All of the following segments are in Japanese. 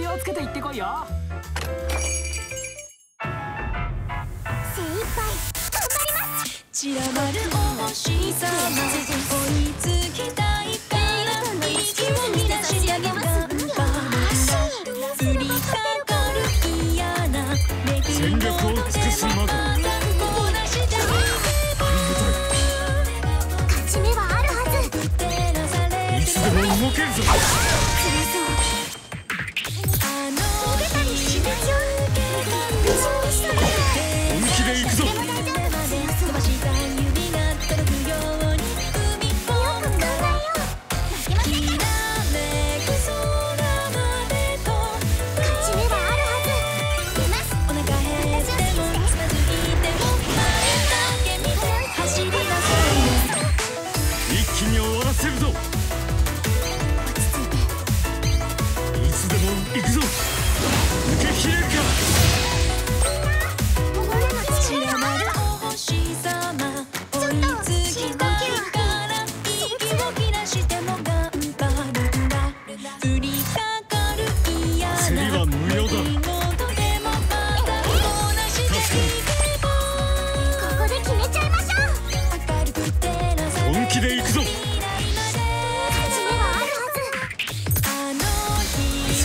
気をつけて行ってこいよ。精一杯頑張ります散らばるお星さま追いつきたい。からを乱し上げすでいつでも動けるぞ。行くぞ。受け切れるか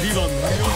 リは無